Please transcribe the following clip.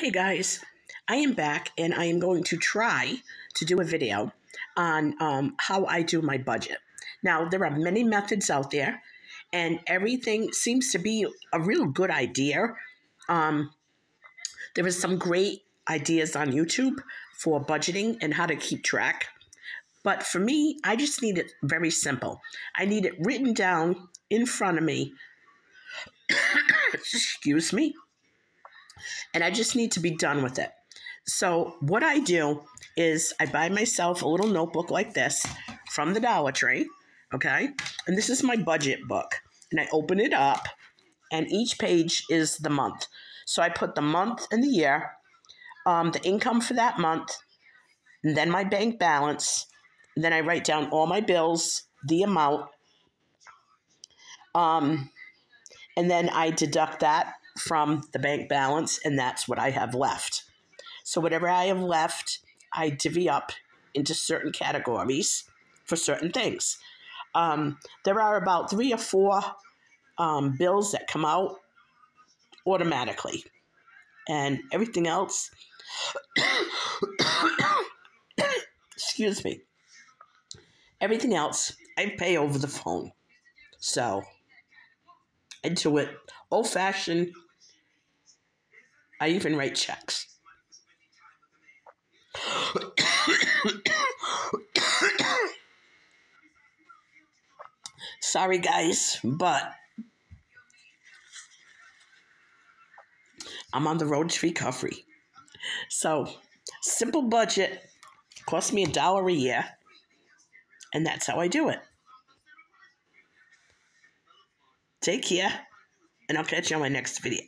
Hey guys, I am back and I am going to try to do a video on um, how I do my budget. Now, there are many methods out there, and everything seems to be a real good idea. Um, there is some great ideas on YouTube for budgeting and how to keep track. But for me, I just need it very simple. I need it written down in front of me. Excuse me and I just need to be done with it. So, what I do is I buy myself a little notebook like this from the Dollar Tree, okay? And this is my budget book. And I open it up, and each page is the month. So, I put the month and the year, um, the income for that month, and then my bank balance. then I write down all my bills, the amount, um, and then I deduct that from the bank balance, and that's what I have left. So, whatever I have left, I divvy up into certain categories for certain things. Um, there are about three or four um, bills that come out automatically, and everything else, excuse me, everything else I pay over the phone. So, I do it old fashioned I even write checks. Sorry, guys, but I'm on the road to recovery. So, simple budget costs me a dollar a year, and that's how I do it. Take care, and I'll catch you on my next video.